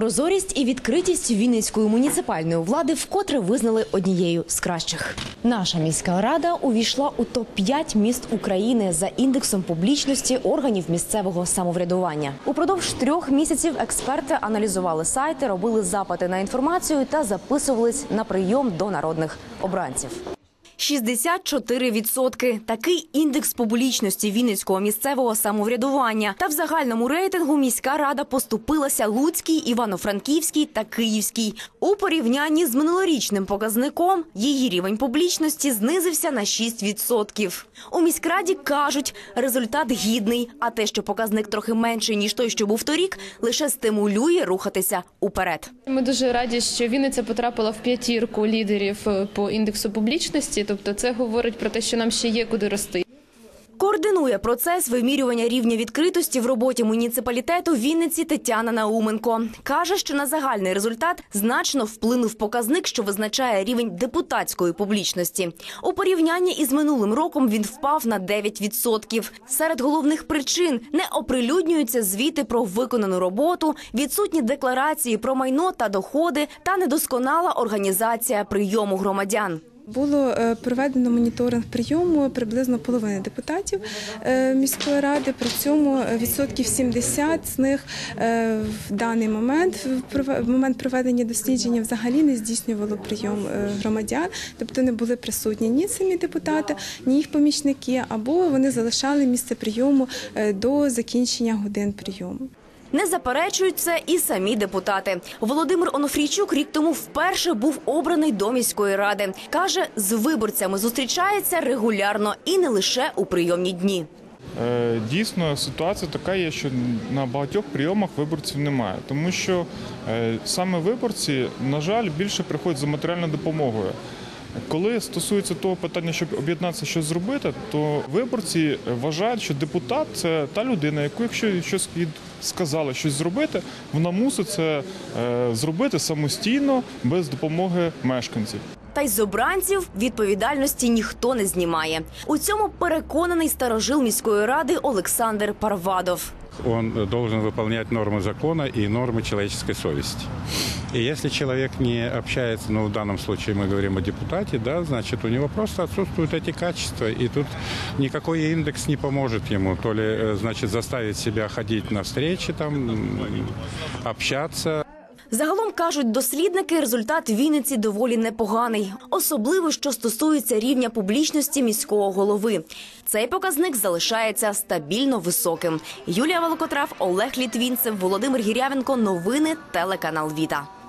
Прозорість і відкритість Вінницької муніципальної влади вкотре визнали однією з кращих. Наша міська рада увійшла у топ 5 міст України за індексом публічності органів місцевого самоврядування. Упродовж трьох місяців експерти аналізували сайти, робили запити на інформацію та записувались на прийом до народних обранців. 64% – такий індекс публічності Вінницького місцевого самоврядування. Та в загальному рейтингу міська рада поступилася Луцькій, Івано-Франківській та Київській. У порівнянні з минулорічним показником її рівень публічності знизився на 6%. У міськраді кажуть, результат гідний, а те, що показник трохи менший ніж той, що був торік, лише стимулює рухатися уперед. Ми дуже раді, що Вінниця потрапила в п'ятірку лідерів е, по індексу публічності. Тобто, це говорить про те, що нам ще є куди рости. Координує процес вимірювання рівня відкритості в роботі муніципалітету Вінниці Тетяна Науменко. Каже, що на загальний результат значно вплинув показник, що визначає рівень депутатської публічності. У порівнянні із минулим роком він впав на 9%. Серед головних причин не оприлюднюються звіти про виконану роботу, відсутні декларації про майно та доходи та недосконала організація прийому громадян. Було е, проведено моніторинг прийому приблизно половини депутатів е, міської ради. При цьому е, відсотків 70 з них в даний момент, в момент проведення дослідження, взагалі не здійснювало прийом громадян, тобто не були присутні ні самі депутати, ні їх помічники, або вони залишали місце прийому до закінчення годин прийому. Не заперечують це і самі депутати. Володимир Онофрійчук рік тому вперше був обраний до міської ради. Каже, з виборцями зустрічається регулярно і не лише у прийомні дні. Е, Дійсно, ситуація така є, що на багатьох прийомах виборців немає, тому що е, саме виборці, на жаль, більше приходять за матеріальною допомогою. Коли стосується того питання, щоб об'єднатися щось зробити, то виборці вважають, що депутат це та людина, яку, якщо щось сказали щось зробити, вона мусить це е, зробити самостійно без допомоги мешканців. Та й з обранців відповідальності ніхто не знімає. У цьому переконаний старожил міської ради Олександр Парвадов Он должен выполнять нормы закона и нормы человеческой совести. И если человек не общается, ну в данном случае мы говорим о депутате, да, значит у него просто отсутствуют эти качества, и тут никакой индекс не поможет ему, то ли, э, значит, заставить себя ходить на встречи, там, м, общаться, Загалом кажуть дослідники, результат Вінниці доволі непоганий, особливо що стосується рівня публічності міського голови. Цей показник залишається стабільно високим. Юлія Волокотрав, Олег Літвінцев, Володимир Гірявенко. Новини телеканал Віта.